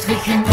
Patrick Humain.